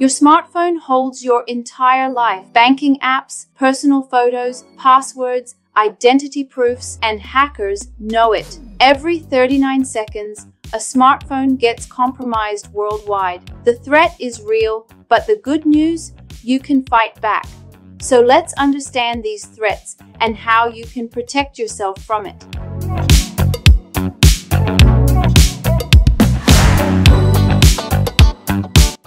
Your smartphone holds your entire life. Banking apps, personal photos, passwords, identity proofs, and hackers know it. Every 39 seconds, a smartphone gets compromised worldwide. The threat is real, but the good news, you can fight back. So let's understand these threats and how you can protect yourself from it.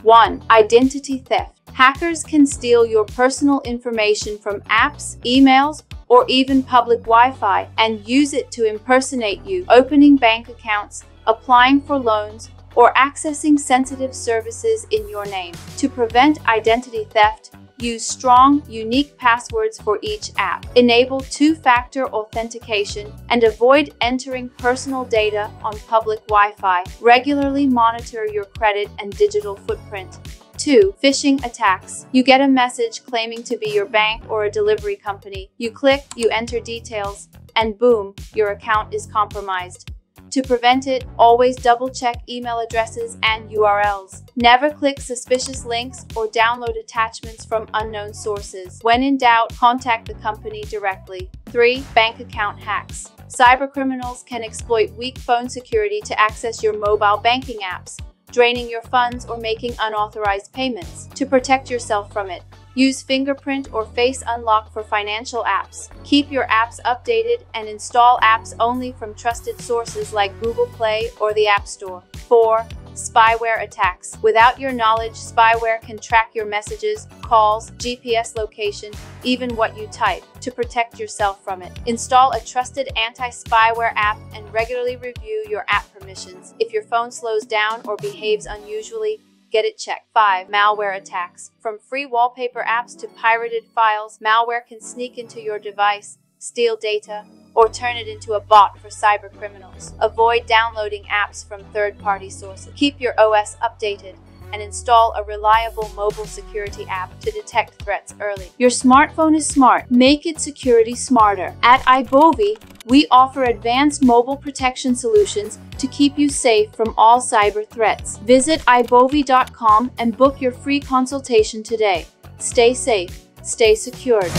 1. Identity theft. Hackers can steal your personal information from apps, emails, or even public Wi Fi and use it to impersonate you, opening bank accounts, applying for loans, or accessing sensitive services in your name. To prevent identity theft, Use strong, unique passwords for each app. Enable two-factor authentication and avoid entering personal data on public Wi-Fi. Regularly monitor your credit and digital footprint. 2. Phishing attacks. You get a message claiming to be your bank or a delivery company. You click, you enter details, and boom, your account is compromised. To prevent it, always double check email addresses and URLs. Never click suspicious links or download attachments from unknown sources. When in doubt, contact the company directly. 3. Bank account hacks. Cybercriminals can exploit weak phone security to access your mobile banking apps, draining your funds or making unauthorized payments. To protect yourself from it, Use fingerprint or face unlock for financial apps. Keep your apps updated and install apps only from trusted sources like Google Play or the App Store. 4. Spyware attacks. Without your knowledge, spyware can track your messages, calls, GPS location, even what you type, to protect yourself from it. Install a trusted anti-spyware app and regularly review your app permissions. If your phone slows down or behaves unusually, Get it checked. 5. Malware attacks. From free wallpaper apps to pirated files, malware can sneak into your device, steal data, or turn it into a bot for cyber criminals. Avoid downloading apps from third-party sources. Keep your OS updated and install a reliable mobile security app to detect threats early. Your smartphone is smart. Make it security smarter. At iBovi, we offer advanced mobile protection solutions to keep you safe from all cyber threats. Visit ibovi.com and book your free consultation today. Stay safe, stay secured.